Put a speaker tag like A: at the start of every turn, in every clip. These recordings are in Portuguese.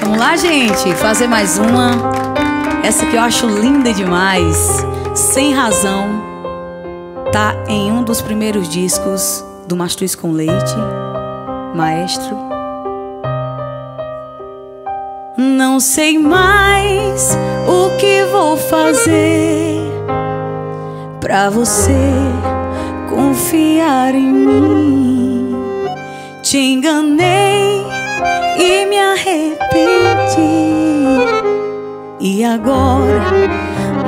A: Vamos lá, gente, fazer mais uma. Essa que eu acho linda demais. Sem razão. Tá em um dos primeiros discos do Mastruz com Leite. Maestro. Não sei mais o que vou fazer pra você confiar em mim. Te enganei e agora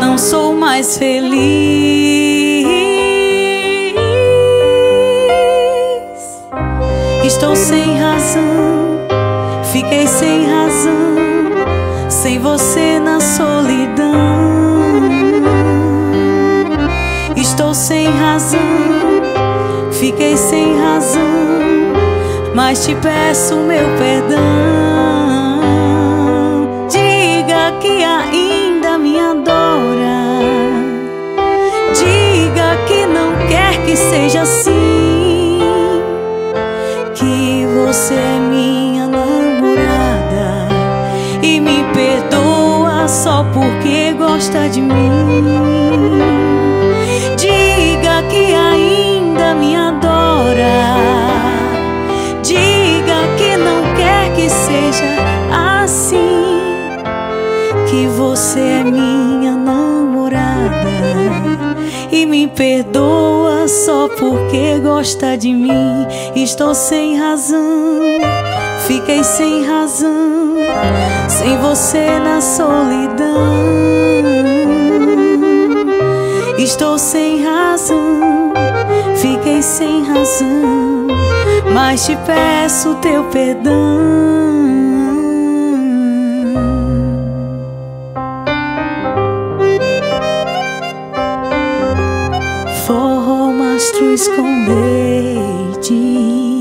A: não sou mais feliz. Estou sem razão, fiquei sem razão, sem você na solidão. Estou sem razão, fiquei sem razão, mas te peço meu perdão. Me perdoa só porque gosta de mim. Diga que ainda me adora. Diga que não quer que seja assim. Que você é minha namorada e me perdoa só porque gosta de mim. Estou sem razão, fiquei sem razão, sem você na solidão. Estou sem razão, fiquei sem razão, mas te peço teu perdão. Forró, mastruz com leite.